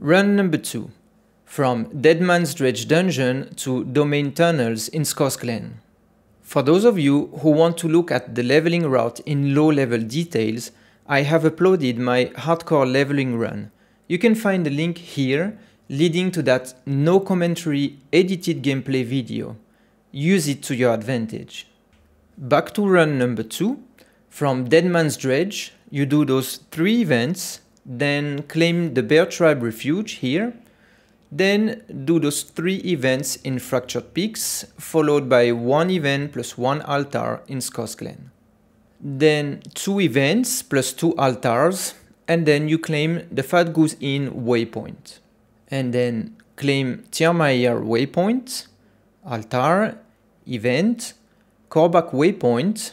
Run number 2. From Deadman's Dredge Dungeon to Domhainne Tunnels in Scosglen. For those of you who want to look at the leveling route in low level details, I have uploaded my hardcore leveling run. You can find the link here leading to that no commentary edited gameplay video. Use it to your advantage. Back to run number 2. From Deadman's Dredge, you do those three events then claim the Bear Tribe Refuge here, then do those three events in Fractured Peaks, followed by one event plus one altar in Scosglen. Then two events plus two altars, and then you claim the Fat Goose Inn waypoint. And then claim Tiermayer waypoint, altar, event, Corbach waypoint,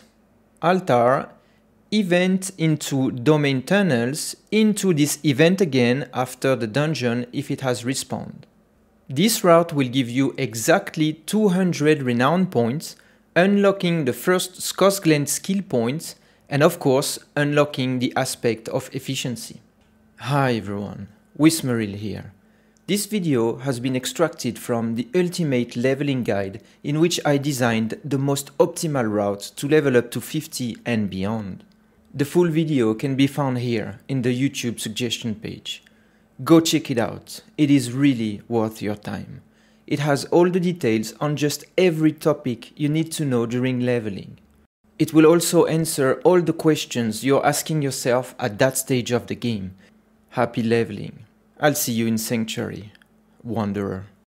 altar, event into Domhainne tunnels into this event again after the dungeon if it has respawned. This route will give you exactly 200 renown points, unlocking the first Scosglen skill points and of course unlocking the aspect of efficiency. Hi everyone, Wismerhill here. This video has been extracted from the Ultimate Leveling Guide in which I designed the most optimal route to level up to 50 and beyond. The full video can be found here in the YouTube suggestion page. Go check it out, it is really worth your time. It has all the details on just every topic you need to know during leveling. It will also answer all the questions you're asking yourself at that stage of the game. Happy leveling. I'll see you in Sanctuary, Wanderer.